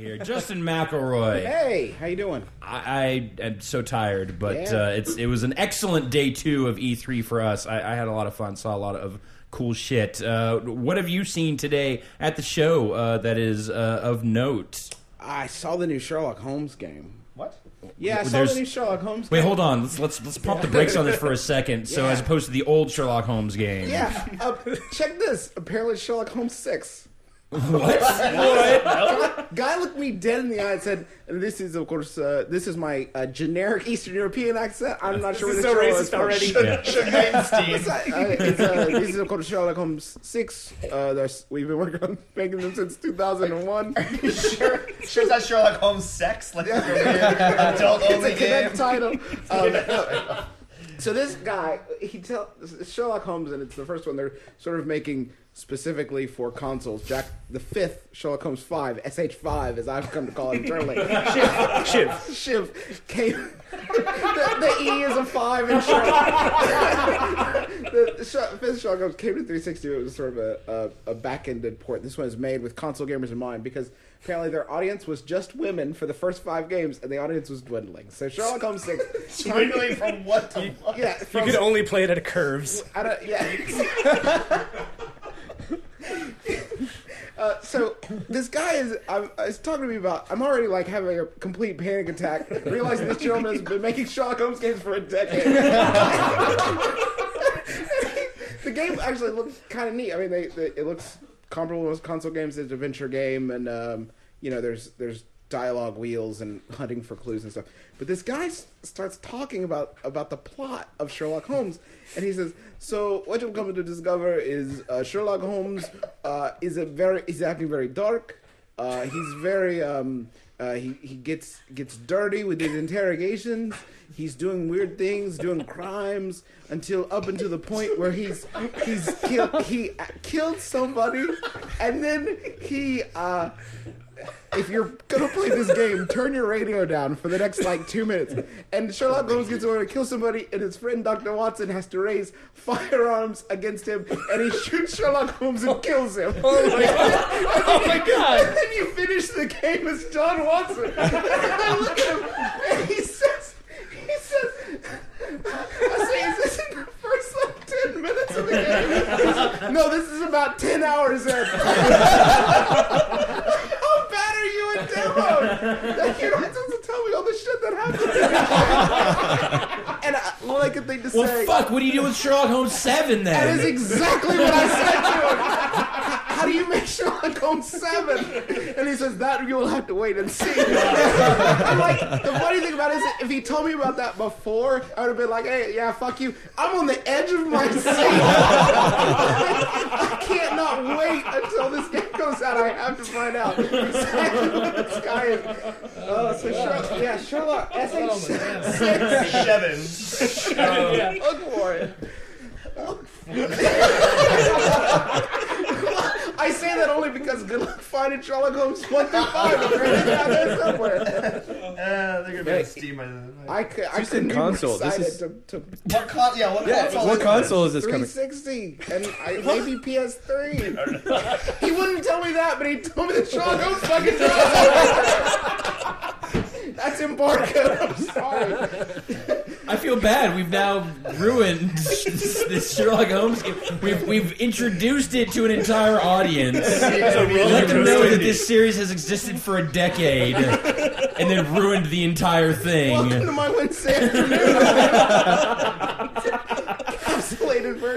here. Justin McElroy. Hey, how you doing? I, I am so tired, but Yeah. uh, it's it was an excellent day two of E3 for us. I, I had a lot of fun, saw a lot of cool shit. Uh, what have you seen today at the show uh, that is uh, of note? I saw the new Sherlock Holmes game. What? Yeah, I saw There's- the new Sherlock Holmes. Wait, hold on. Let's let's let's pump the brakes on this for a second. So, Yeah. as opposed to the old Sherlock Holmes game, Yeah, uh, check this. Apparently, Sherlock Holmes six. What? Guy looked me dead in the eye and said, and "This is, of course, uh, this is my uh, generic Eastern European accent. I'm not sure This where is the so Sherlock is racist from." already. Yeah. It's, uh, it's, uh, this is of course Sherlock Holmes six. Uh, we've been working on making them since 2001. sure, sure it's not Sherlock Holmes sex, like a weird adult it's only a game. Kinect title. Um, no. So this guy, he tells Sherlock Holmes, and it's the first one they're sort of making specifically for consoles. Jack the Fifth, Sherlock Holmes Five, SH Five, as I've come to call it internally. Shiv, Shiv. Shiv came. the, the E is a five in Sherlock. the Sh- fifth Sherlock Holmes came to 360. It was sort of a, a, a back-ended port. This one is made with console gamers in mind because apparently their audience was just women for the first five games, and the audience was dwindling. So Sherlock Holmes Six, Dwindling from what to what? yeah, You could only play it at curves. I don't, yeah. Uh, so this guy is I, is talking to me about. I'm already like having a complete panic attack, realizing this gentleman has been making Sherlock Holmes games for a decade. the game actually looks kind of neat. I mean, they, they it looks comparable to most console games. It's an adventure game, and um, you know, there's there's dialogue wheels and hunting for clues and stuff. But this guy s- starts talking about about the plot of Sherlock Holmes, and he says, "So what you've come to discover is uh, Sherlock Holmes uh, is a very he's acting very dark. Uh, he's very um, uh, he he gets gets dirty with his interrogations. He's doing weird things, doing crimes until up until the point where he's he's killed he uh, killed somebody, and then he." Uh, if you're gonna play this game, turn your radio down for the next like two minutes. And Sherlock Holmes gets over to kill somebody, and his friend Dr. Watson has to raise firearms against him, and he shoots Sherlock Holmes and kills him. Oh my god! Oh my god! And then you finish the game as John Watson. And I look at him, and he says, he says, I say, is this in the first like ten minutes of the game? No, this is about ten hours in. How bad are you at demo? Like, you're not supposed to tell me all the shit that happened. and I, all I could think to Well, say. fuck. What do you do with Sherlock Holmes Seven then? That is exactly what I said to him. How do you make Sherlock Holmes seven? And he says that you will have to wait and see. I'm like, the funny thing about it is, if he told me about that before, I would have been like, hey, yeah, fuck you. I'm on the edge of my seat. I can't not wait until this game comes out. I have to find out exactly what this guy is. Oh, so Sherlock, yeah, Sherlock, SH six. Oh, seven. Look for it. I say that only because good luck finding Sherlock Holmes 1 through 5. Apparently it's out there somewhere. Uh, they're gonna be on Steam by the I, cou- I Just in couldn't be more console. This excited is- to, to What con- yeah, what Yeah, console? what is console is this coming? 360 and I, maybe PS3. he wouldn't tell me that, but he told me that Sherlock Holmes fucking drives. That's embargo. I'm sorry. I feel bad. We've now ruined this, this Sherlock Holmes game. We've we've introduced it to an entire audience. Let them know that this series has existed for a decade, and then ruined the entire thing. Welcome thing. to my Wednesday afternoon.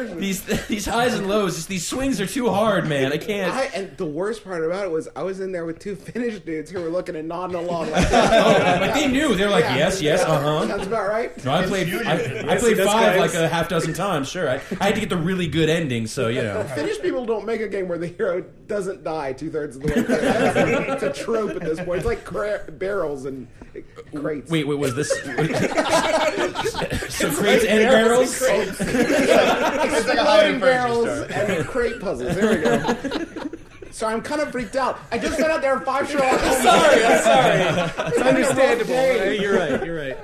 Encapsulated version. These these highs and lows, just these swings are too hard, man. I can't. I, and the worst part about it was I was in there with two Finnish dudes who were looking and nodding along like that. Like they knew. They're like, Yeah. yes, yes, uh huh. Sounds about right. No, I played. I, I played this five like a half dozen times. Sure, I, I had to get the really good ending. So you know. Finnish people don't make a game where the hero doesn't die two thirds of the way. through. That's- It's a trope at this point. It's like cra- barrels and crates. Wait, wait, was this? so crates and barrels. It's like a high Exploding end barrels and crate puzzles. There we go. So I'm kind of freaked out. I just found out there are five Sherlock Holmes. Sorry, I'm sorry. It's having a rough understandable. You're right. You're right.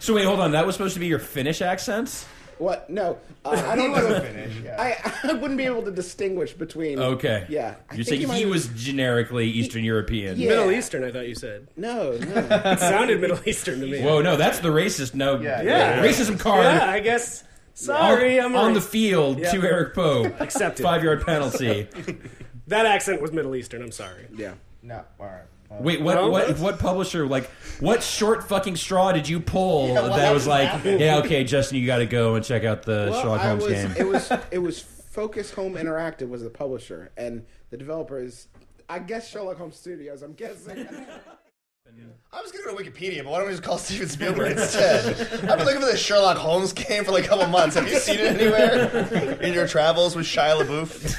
So wait, hold on. That was supposed to be your Finnish accent. What? No, uh, I don't wasn't know. finished. Yeah. I, I wouldn't be able to distinguish between. Okay. Yeah. I You're think saying might he have- was generically Eastern European. Yeah. Middle Eastern, I thought you said. No, no. It sounded Middle Eastern to me. Whoa, no, that's the racist. No, Yeah, yeah. racism card. Yeah, I guess. Sorry, on, I'm on a- the field Yeah. to Eric Poe. Accepted. Five yard penalty. That accent was Middle Eastern. I'm sorry. yeah. no, all right. Well, Wait, what? No, what? What publisher? Like, what short fucking straw did you pull Yeah, what that was like, happened? yeah, okay, Justin, you got to go and check out the Well, Sherlock I Holmes was. game. It was. It was Focus Home Interactive was the publisher, and the developer is, I guess, Sherlock Holmes Studios. I'm guessing. I was gonna go to Wikipedia, but why don't we just call Steven Spielberg instead? I've been looking for the Sherlock Holmes game for like a couple months. Have you seen it anywhere in your travels with Shia LaBeouf?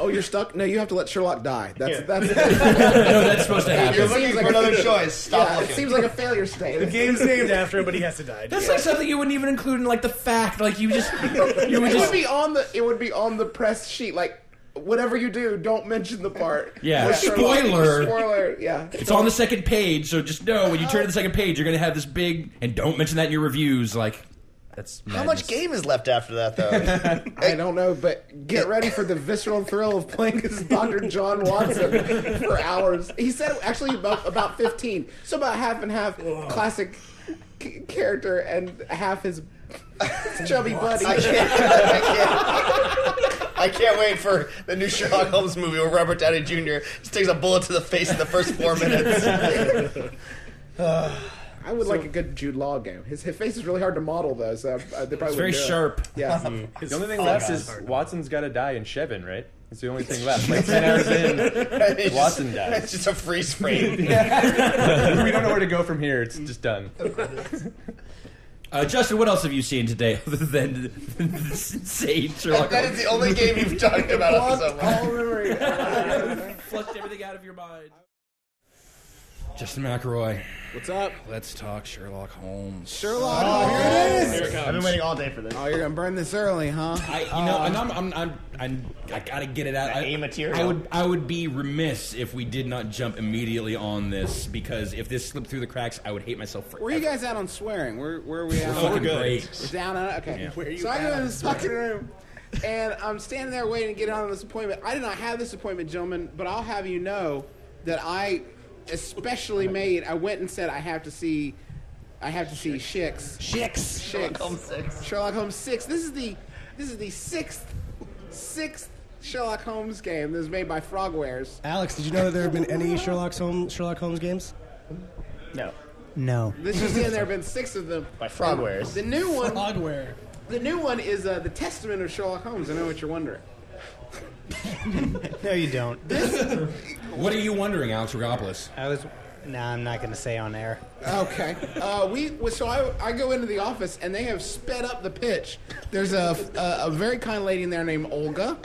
God damn it! oh, you're stuck. No, you have to let Sherlock die. That's Yeah. that's. No, that's supposed to happen. You're happen. looking seems for like another choice. Stop yeah, it looking. seems like a failure state. The game's named after him, but he has to die. That's like something you wouldn't even include in like the fact. Like you just, you would it would just. be on the. It would be on the press sheet. Like whatever you do, don't mention the part. Yeah, where Sherlock- spoiler. Spoiler. Yeah. It's on the second page, so just know when you turn to the second page, you're gonna have this big, and don't mention that in your reviews. Like, that's How much game is left after that, though? I don't know, but get ready for the visceral thrill of playing as Dr. John Watson for hours. He said actually about about fifteen, so about half and half classic c- character and half his chubby buddy. I can't, I can't. I can't wait for the new Sherlock Holmes movie where Robert Downey Jr. just takes a bullet to the face in the first four minutes. I would like a good Jude Law game. His, his face is really hard to model though, so uh, they probably It's very wouldn't do it. sharp. Yeah. The only thing Oh, left God. is Watson's got to die in Shevin, right? It's the only thing left. Like ten hours in, Watson just, dies. It's just a freeze frame. we don't know where to go from here. It's just done. Uh, Justin, what else have you seen today other than this insane Sherlock that Holmes? the only game you've talked about on so all memory. Flushed everything out of your mind. Justin McElroy, What's up? let's talk Sherlock Holmes. Sherlock. Oh, here it is. Here it comes. I've been waiting all day for this. Oh, you're gonna burn this early, huh? I, you know, uh, and I'm, I'm, I'm, I'm, I gotta get it out. I, A material. I would, I would be remiss if we did not jump immediately on this because if this slipped through the cracks, I would hate myself forever. Where are you guys at on swearing? Where where are we at? We're fucking We're great. down on it. Okay. Yeah. Where are you so I go at in this fucking room, and I'm standing there waiting to get on this appointment. I did not have this appointment, gentlemen, but I'll have you know that I especially made. I went and said I have to see. I have to see Shix. Shix. Sherlock Holmes six. Sherlock Holmes six. This is the this is the sixth sixth Sherlock Holmes game that was made by Frogwares. Alex, did you know that there have been any Sherlock Holmes Sherlock Holmes games? No. No. This is in there have been six of them By Frogwares. The new one. Frogware. The new one is uh, the Testament of Sherlock Holmes. I know what you're wondering. No, you don't. What are you wondering, Alex Rogopoulos? I was. Nah, I'm not going to say on air. Okay. Uh, we so I, I go into the office and they have sped up the pitch. There's a a, a very kind lady in there named Olga,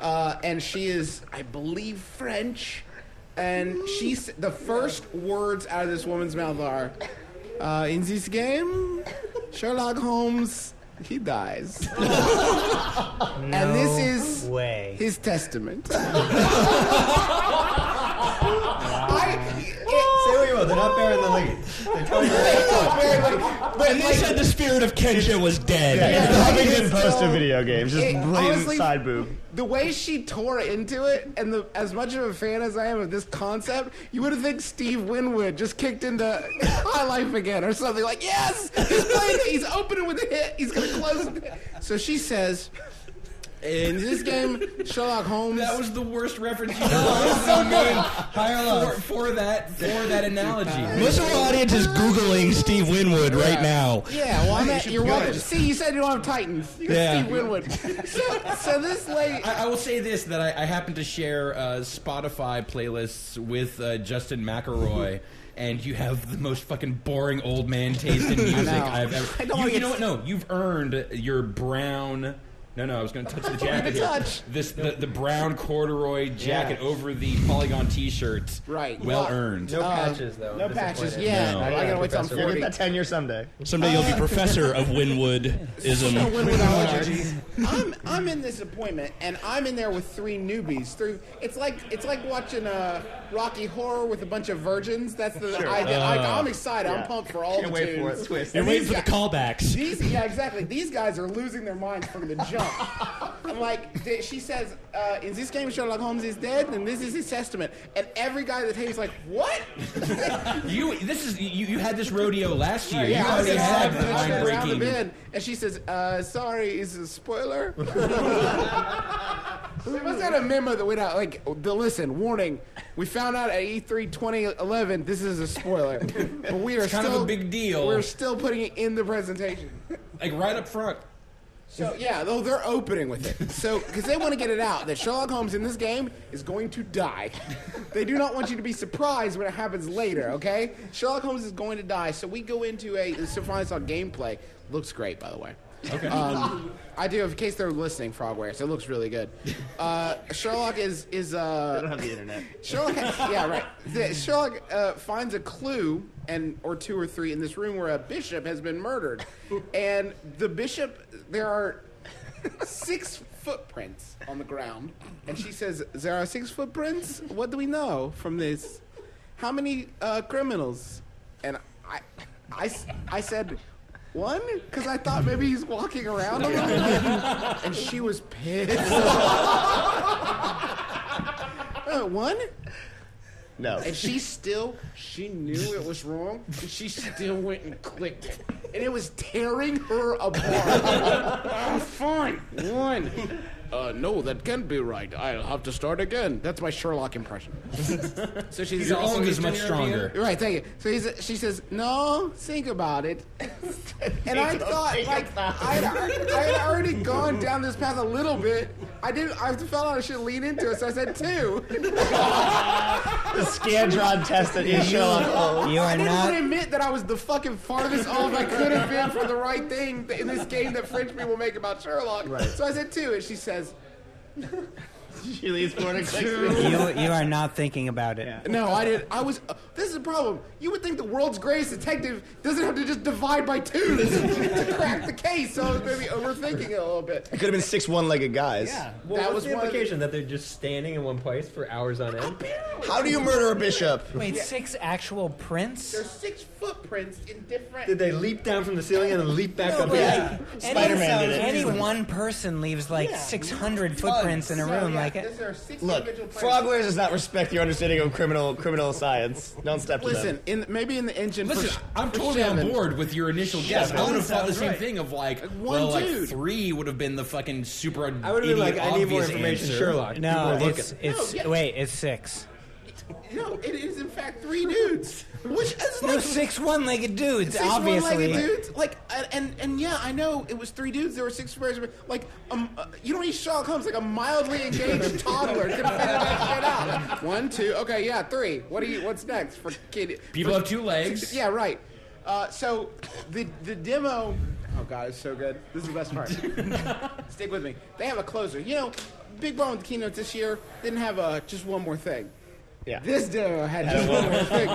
uh, and she is I believe French, and she's the first words out of this woman's mouth are, uh, "In this game, Sherlock Holmes." He dies, and this is Way. his testament. Say what you will, they're not bearing the lead. They're telling you it, but They said the spirit of Kensha was dead. Huffington Post of video games, just It- blatant honestly- side boob. the way she tore into it, and the, as much of a fan as I am of this concept, you would have think Steve Winwood just kicked into High Life again or something like, yes, he's playing, it, he's opening with a hit, he's gonna close it. So she says, in this game, Sherlock Holmes. That was the worst reference you've ever made for, for that for that analogy. Most of our audience is googling Steve Winwood right now. Yeah, well, I'm at, you're welcome. good. See, you said you don't have Titans. You got Yeah. Steve Winwood. So, so this lady. I, I will say this: that I, I happen to share uh, Spotify playlists with uh, Justin McElroy. And you have the most fucking boring old man taste in music know. I've ever. I don't You, wanna you know what? No, you've earned your brown No, no, I was going to touch the jacket. to here. touch. This the, the brown corduroy jacket Yeah. over the polygon T-shirt. Right. Well Well, earned. No Uh, patches though. No I'm patches. disappointed. Yeah, No. I gotta wait till I'm You'll 40. get that tenure someday. Someday you'll be professor of Winwoodism. Winwoodology. I'm I'm in this appointment and I'm in there with three newbies. Three. It's like it's like watching a Rocky Horror with a bunch of virgins. That's the idea. I, I'm excited. I'm pumped for all Can't the wait tunes. for it. Twist. You're And waiting these for the guys- callbacks. These, yeah, exactly. These guys are losing their minds from the jump. I'm like, th- she says, uh, "In this game, Sherlock Holmes is dead, and this is his testament." And every guy that hates like, "What?" You this is you, you had this rodeo last year. yeah, you I already had the I line went around the breaking. and she says, uh, "Sorry, is a spoiler." We must have had a memo that went out like, the, "Listen, warning. We found out at E E3 2011 this is a spoiler, but we are It's kind of still a big deal. We're still putting it in the presentation." Like right up front. So yeah, though they're opening with it. So because they want to get it out that Sherlock Holmes in this game is going to die. They do not want you to be surprised when it happens later. Okay, Sherlock Holmes is going to die. So we go into a so finally saw gameplay. Looks great, by the way. Okay. Um, I do, in case they're listening, Frogwares. It looks really good. Uh, Sherlock is is uh, I don't have the internet. Sherlock, yeah, right. The, Sherlock uh, finds a clue and or two or three in this room where a bishop has been murdered, and the bishop there are six footprints on the ground, and she says there are six footprints. What do we know from this? How many uh, criminals? And I, I, I said. One, because I thought maybe he's walking around a little bit, and she was pissed. Uh, one, No. and she still, she knew it was wrong, and she still went and clicked it. And it was tearing her apart. I'm fine. One. Uh, no, that can't be right. I'll have to start again. That's my Sherlock impression. so she's Your also own is Eastern much European. stronger. Right, thank you. So he's, she says, no, think about it. and I thought, like, I had, I had already gone down this path a little bit. I didn't, I felt like I should lean into it, so I said two. the Scantron test that is Sherlock Holmes. You I are didn't want to not. admit that I was the fucking farthest off I could have been for the right thing in this game that French people make about Sherlock. Right. So I said two, and she says, She leaves forward and clicks me. You, you are not thinking about it. "No, I didn't. I was. Uh, this is a problem. You would think the world's greatest detective doesn't have to just divide by two to crack the case. So I was maybe overthinking it a little bit. It could have been six one-legged guys. Well, That what's was the one the- implication that they're just standing in one place for hours on end? How do you murder a bishop? Wait, six actual prints? There's six footprints in different. Did they leap down from the ceiling and then leap back No, up but again? like, Spider-Man any, did it. Any one person leaves like 600 footprints in a So, room. Yeah, like, there are six Look, individual prints. Frogwares does not respect your understanding of criminal criminal science. Don't step to Listen, them. in maybe in the engine. Listen, for, I'm for totally on board with your initial guess. I would have thought the same right. thing of like, one well, like three would have been the fucking super. I would have been like, I need more obvious information, answer. Sherlock. no, People it's, it's No, yeah. wait, it's six. No, it is in fact three dudes. Which is No, like six one-legged dudes, six obviously. one-legged dudes. Like, and, and and yeah, I know it was three dudes. There were six pairs. of- Like, um, uh, you don't need Sherlock Holmes. Like a mildly engaged toddler could figure that shit out. One, two. Okay, yeah, three. What do you? What's next for kid? People for- have two legs. Yeah, right. Uh, so the the demo. Oh god, it's so good. This is the best part. Stick with me. They have a closer. You know, big problem with the keynote this year didn't have a just one more thing. Yeah. This demo had just one more thing.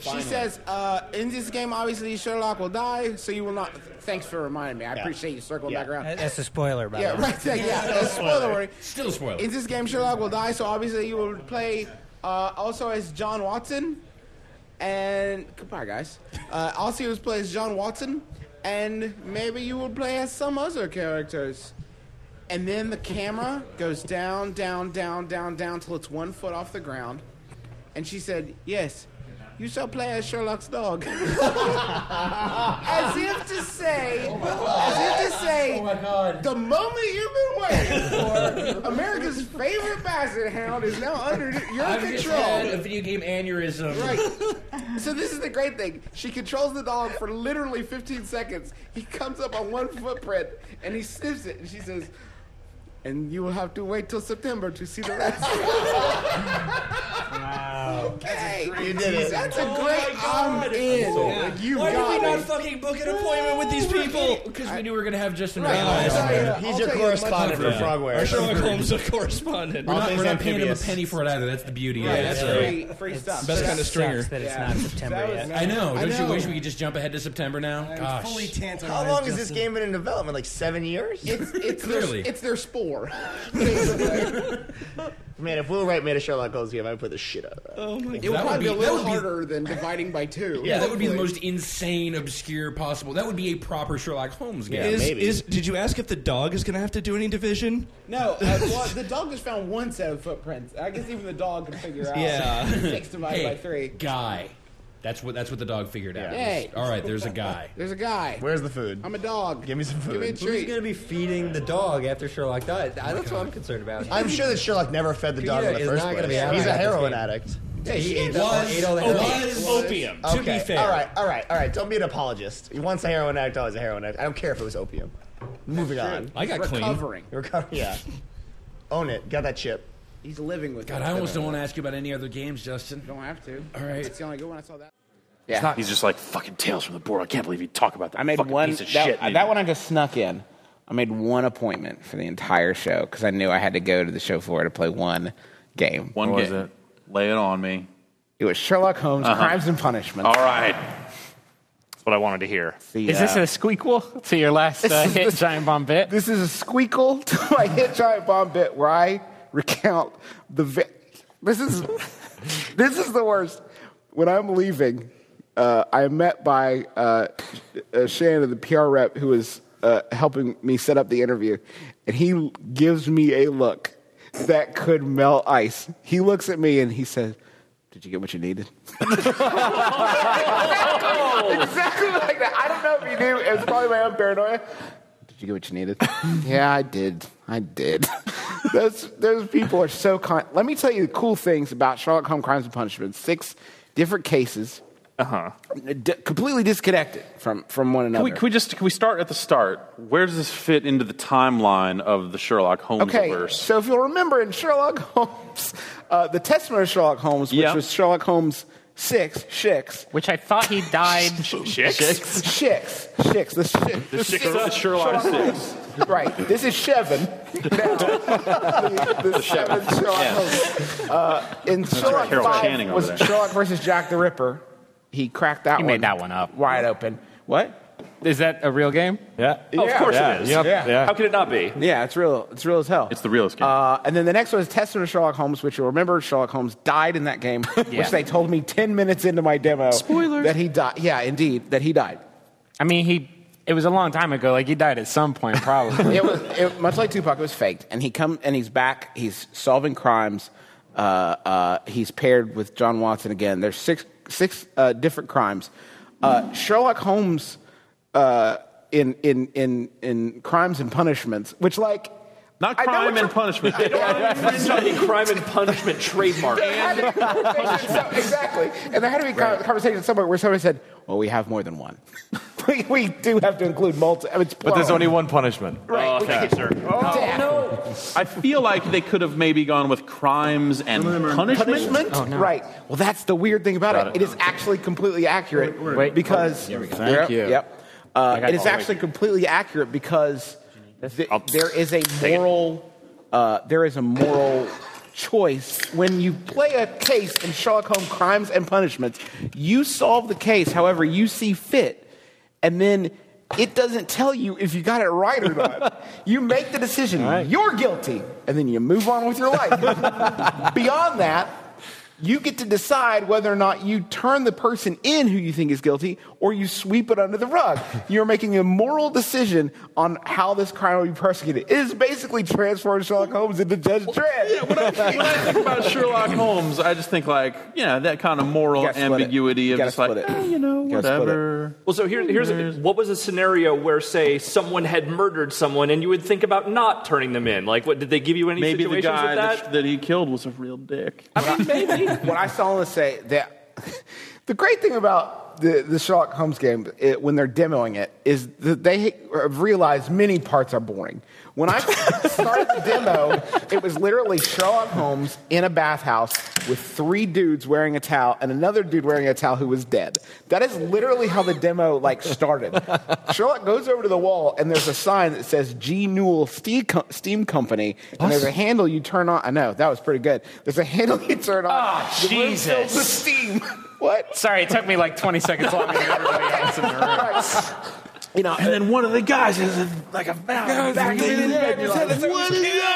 She says, uh, in this game, obviously Sherlock will die, so you will not. Thanks for reminding me. I Yeah. appreciate you circling Yeah. back around. That's a spoiler, by Yeah, the way. right there. Yeah, uh, spoiler warning. Still a spoiler. In this game, Sherlock will die, so obviously you will play uh, also as John Watson. And goodbye, guys. Uh, also, you will play as John Watson, and maybe you will play as some other characters. And then the camera goes down, down, down, down, down till it's one foot off the ground. And she said, "Yes, you shall play as Sherlock's dog." as if to say, as if to say, oh the moment you've been waiting for, America's favorite basset hound is now under your I've just control. had a video game aneurysm. Right. So this is the great thing. She controls the dog for literally 15 seconds. He comes up on one footprint and he sniffs it, and she says, and you will have to wait till September to see the rest. Okay, You did it. that's a oh great. I'm in. Like, you Why did we not fucking book an appointment with these people? Because we knew we were gonna have Justin Right, Bale I'll last tell you- night. He's I'll your tell you a much correspondent for better- Frogware. Our Sherlock Holmes correspondent. We're not, we're not paying him a penny for it either. That's the beauty Yeah, of it. that's So- free, free stuff. Best kind of stringer. Sucks that it's Yeah. not September yet. nice. I know. Don't you know. wish we could just jump ahead to September now? Gosh. fully tantalized. How long has this game been in development? Like seven years? It's, it's Clearly. Their, it's their spore. Man, if Will Wright made a Sherlock Holmes game, I'd put the shit out of that. Oh my god, It would That would probably be a little would be- harder than dividing by two. Yeah, that would be the most insane, obscure possible. That would be a proper Sherlock Holmes game. Is, maybe. is did you ask if the dog is gonna have to do any division? No, uh, well, the dog just found one set of footprints. I guess even the dog can figure out. Yeah. six divided Hey, by three. guy. That's what that's what the dog figured out. Hey. All right, there's a guy. There's a guy. Where's the food? I'm a dog. Give me some food. Give me a food. Who's treat. going to be feeding the dog after Sherlock dies? Oh that's what I'm concerned about. I'm sure that Sherlock never fed the dog Yeah, in the he's first not place. gonna be He's a about this heroin game. addict. yeah, he ate, Was- ate all that. was opium. To be fair, All right, all right, all right. Don't be an apologist. He once a heroin addict, always a heroin addict. I don't care if it was opium. Moving on. I got clean. Recovering. You're yeah. Own it. Got that chip. He's living with God, it. I almost don't want to ask you about any other games, Justin. Don't have to. All right. It's the only good one I saw that. Yeah. He's just like fucking Tales from the Board. I can't believe you talk about that. I made fucking one. piece of that, shit. that one I just snuck in. I made one appointment for the entire show because I knew I had to go to the show floor to play one game. One What was it? Lay it on me. It was Sherlock Holmes: Uh-huh. Crimes and Punishment. All right. That's what I wanted to hear. The, Is this uh, a squeakquel to your last uh, hit the- giant bomb bit? This is a squeakle to my hit giant bomb bit where I recount the. Vi- this is this is the worst. When I'm leaving, uh, I am met by uh, uh, Shannon, the PR rep, who is uh, helping me set up the interview, and he gives me a look that could melt ice. He looks at me and he says, "Did you get what you needed?" exactly like that. I don't know if you knew. It was probably my own paranoia. Did you get what you needed? yeah, I did. I did. Those those people are so con. Let me tell you the cool things about Sherlock Holmes Crimes and Punishments. Six different cases, Uh huh. d- completely disconnected from from one Can another. we, can we just can we start at the start? Where does this fit into the timeline of the Sherlock Holmes Okay, verse? so if you'll remember in Sherlock Holmes, uh, the Testament of Sherlock Holmes, which Yeah. was Sherlock Holmes six, Shix, Which I thought he died. Shix? Shix, Shix, the, shi- The six, the Sherlock Six. Right. This is Shevin. Now, the, the Shevin Sherlock Holmes. Uh, in Sherlock Carol 5 Channing over was there. Sherlock versus Jack the Ripper. He cracked that You one. made that one up. Wide open. What? Is that a real game? Yeah. Yeah. of course Yeah. it is. Yep. Yeah. How could it not be? Yeah, it's real. It's real as hell. It's the realest game. Uh, and then the next one is Testament of Sherlock Holmes, which you'll remember Sherlock Holmes died in that game, Yeah. which they told me 10 minutes into my demo. Spoilers. That he died. Yeah, indeed, that he died. I mean, he. It was a long time ago. Like he died at some point, probably. it was it, much like Tupac. It was faked, and he come and he's back. He's solving crimes. Uh, uh, he's paired with John Watson again. There's six six uh, different crimes. Uh, Sherlock Holmes uh, in in in in Crimes and Punishments, which like Not I know crime what and you're- punishment. It's not a crime and punishment trademark. There had to be conversation some- exactly, and there had to be a conversation somewhere where somebody said, "Well, we have more than one. we, we do have to include multi." I mean, But there's only one punishment. right. Oh, we okay, can- sure. Damn. I feel like they could have maybe gone with crimes and punishment. punishment. Right. Well, that's the weird thing about Got it. it. It is actually completely accurate Wait. because Thank Yep, you. Yep. Uh, it is actually completely accurate because th- there is a moral. Uh, there is a moral choice when you play a case in Sherlock Holmes Crimes and Punishments. You solve the case however you see fit, and then. It doesn't tell you if you got it right or not. you make the decision. You're guilty, and then you move on with your life. Beyond that, you get to decide whether or not you turn the person in who you think is guilty or you sweep it under the rug. You're making a moral decision on how this crime will be prosecuted. It is basically transforming Sherlock Holmes into Judge Dredd. when, I, when I think about Sherlock Holmes, I just think like, yeah, that kind of moral You gotta split it. ambiguity of just like, eh, you know, You gotta split it. whatever. Well, so here, here's a, what was a scenario where, say, someone had murdered someone, and you would think about not turning them in? Like, what did they give you any Maybe the guy with that? that, that he killed was a real dick. I mean, maybe. What I saw to say that the great thing about the the Sherlock Holmes game it, when they're demoing it is that they have realized many parts are boring. When I started the demo, it was literally Sherlock Holmes in a bathhouse with three dudes wearing a towel and another dude wearing a towel who was dead. That is literally how the demo like started. Sherlock goes over to the wall and there's a sign that says G Newell Steam, Co- Steam Company and there's a handle you turn on. I know that was pretty good. There's a handle you turn on. Oh, The room fills with Jesus. steam. What? Sorry, it took me like 20 seconds longer than everybody else in the room. You know, and then one of the guys is like a back back in his head. You're like, what is that?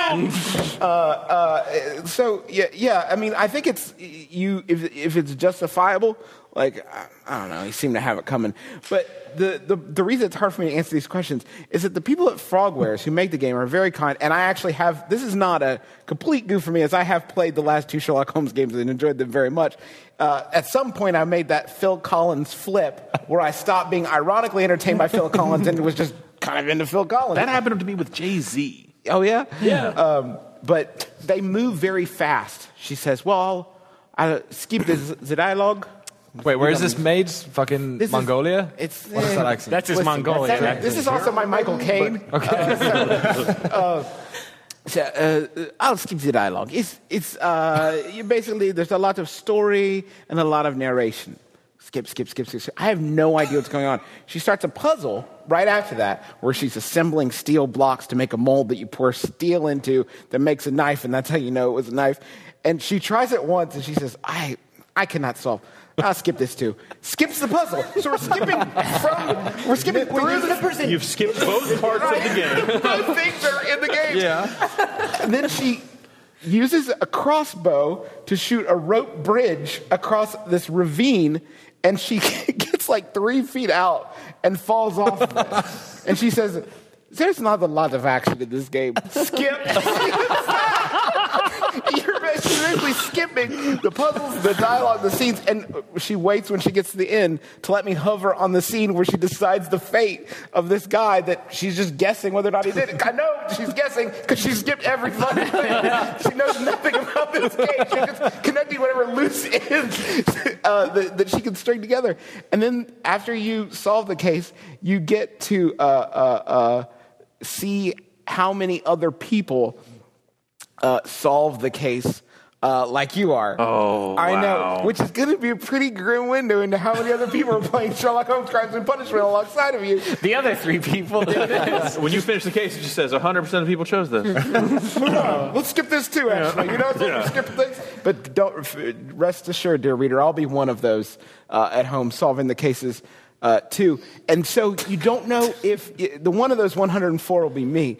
Uh, uh, so yeah, yeah. I mean, I think it's you if if it's justifiable. Like I, I don't know, he seemed to have it coming. But the, the the reason it's hard for me to answer these questions is that the people at Frogwares who make the game are very kind, and I actually have. This is not a complete goof for me, as I have played the last two Sherlock Holmes games and enjoyed them very much. Uh, at some point, I made that Phil Collins flip where I stopped being ironically entertained by Phil Collins and was just kind of into Phil Collins. That happened to me with Jay Z. Oh yeah, Yeah. Um, but they move very fast. She says, "Well, I'll, skip the, the dialogue." Wait, where is this made? Fucking This is- Mongolia? It's What is that accent? That's his Listen, Mongolia that's- accent. This is also my Michael Caine. Okay. uh, so, uh, I'll skip the dialogue. It's it's uh, you basically there's a lot of story and a lot of narration. Skip, skip, skip, skip. skip. I have no idea what's going on. She starts a puzzle right after that where she's assembling steel blocks to make a mold that you pour steel into that makes a knife, and that's how you know it was a knife. And she tries it once and she says, I, I cannot solve. I'll skip this too. Skips the puzzle. So we're skipping from, we're skipping through the person. You've skipped both parts of the game. Both things are in the game. Yeah. And then she uses a crossbow to shoot a rope bridge across this ravine, and she gets like three feet out and falls off of. And she says, There's not a lot of action in this game. Skip. Skipping the puzzles, the dialogue, the scenes, and she waits when she gets to the end to let me hover on the scene where she decides the fate of this guy that she's just guessing whether or not he did it. I know she's guessing because she skipped every fucking thing. She knows nothing about this game. She's just connecting whatever loose ends uh, that, that she can string together. And then after you solve the case, you get to uh, uh, uh, see how many other people uh, solve the case uh, like you are. Oh, I know, which is going to be a pretty grim window into how many other people are playing Sherlock Holmes Crimes and Punishment alongside of you. The other three people when you finish the case, it just says 100% of people chose this. Move on. Let's skip this too, actually. You know, Yeah. yeah. skip things. But don't rest assured, dear reader, I'll be one of those uh, at home solving the cases uh, too. And so you don't know if the one of those 104 will be me.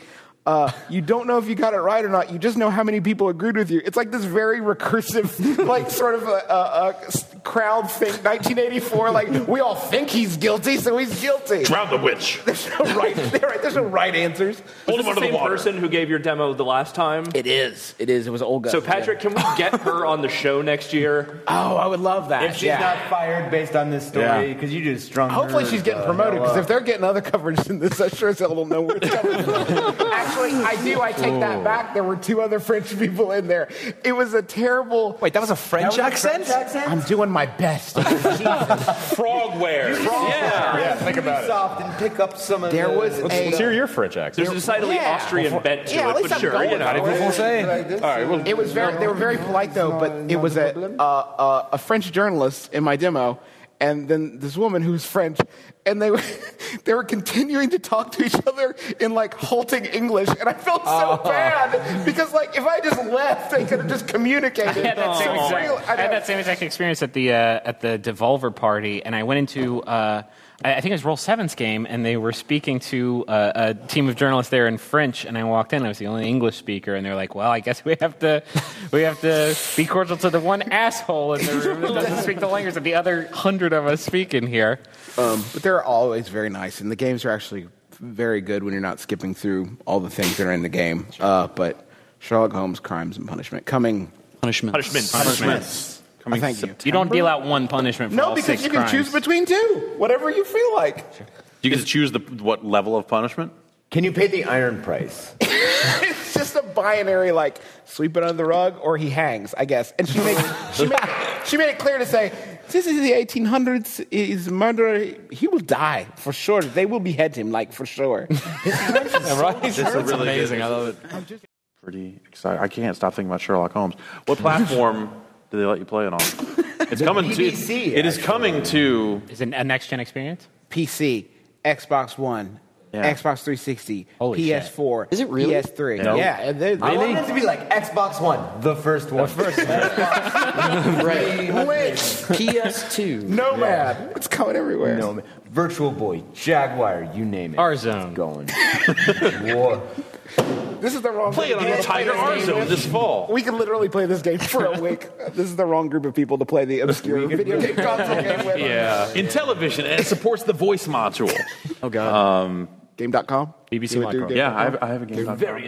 Uh, you don't know if you got it right or not. You just know how many people agreed with you. It's like this very recursive, like sort of a, a, a crowd thing. 1984, like we all think he's guilty, so he's guilty. Drown the witch. There's no right. There's no right answers. Was this the same person who gave your demo the last time? It is. It is. It was Olga. So, Patrick, can we get her on the show next year? Oh, I would love that. If she's yeah. not fired based on this story, because you just strung Hopefully her, she's getting uh, promoted because if they're getting other coverage than this, I sure as hell don't know where it's coming from. Actually, I do. I take that back. There were two other French people in there. It was a terrible. Wait, that was a French accent? French accent? I'm doing my best. Frogware. Yeah. Yeah, think about it. soft and pick up some of There the, was Let's, a- let's hear your French accent. There's a decidedly Yeah. Austrian bent to Yeah, it, least but I'm sure, going you know. Parlez-vous français? like. All right, well, It was very. They were very polite though, but it was a uh, uh, a French journalist in my demo, and then this woman who's French, and they were they were continuing to talk to each other in like halting English, and I felt so bad because like if I just left, they could have just communicated. I had that same exact, real- I I had that same exact experience at the uh, at the Devolver party, and I went into uh, I I think it was Roll7's game, and they were speaking to uh, a team of journalists there in French, and I walked in, I was the only English speaker, and they're like, "Well, I guess we have to we have to be cordial to the one asshole in the room that doesn't speak the language that the other hundred of us speak in here." Um, but they're always very nice, and the games are actually very good when you're not skipping through all the things that are in the game. Uh, but Sherlock Holmes: Crimes and Punishment coming. Punishment. Punishment. Punishment. I thank you. You don't deal out one punishment for No, all because six you can crimes. choose between two, whatever you feel like. You can choose the what level of punishment. Can you pay the iron price? it's just a binary, like sweep it under the rug or he hangs, I guess. And she made she made she made it clear to say this is the 1800s, is murderer. He will die for sure. They will behead him, like for sure. right? This is It's really amazing. I love it. Pretty excited. I can't stop thinking about Sherlock Holmes. What platform do they let you play it on? It's The coming to. BBC, It is coming to. Is it a next gen experience? PC, Xbox One, Yeah. Xbox 360, Holy shit. PS4, Is it really? PS3. No. Yeah, and they're- I want it to be like Xbox One, the first one. The first right. Wait. PS2. Nomad. It's coming everywhere. No, Virtual Boy, Jaguar, you name it. R Zone. Going. War. This is the wrong. Play it on game to Tiger this R game Zone this fall. We can literally play this game for a week. this is the wrong group of people to play the obscure video game console game with. Yeah. In television, and it supports the voice module. Oh God. Um, Game.com. BBC You would Yeah, I have, I have a game. They're very